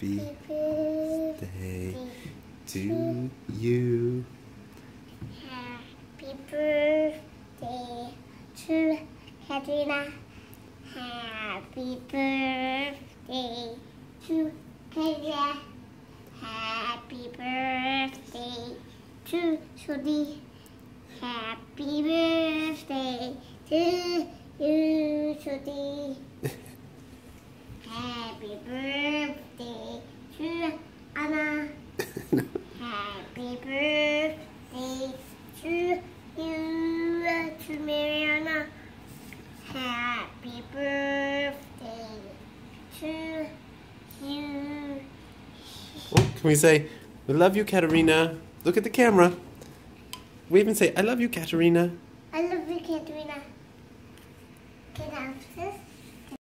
Happy birthday to you. Happy birthday to Katrina. Happy birthday to Katrina. Happy birthday to Sudi. Happy birthday to you, Sudi. Happy birthday to you, to Mariana. Happy birthday to you. Oh, can we say, we love you, Katarina? Look at the camera. We even say, I love you, Katarina. I love you, Katarina. Can I have this?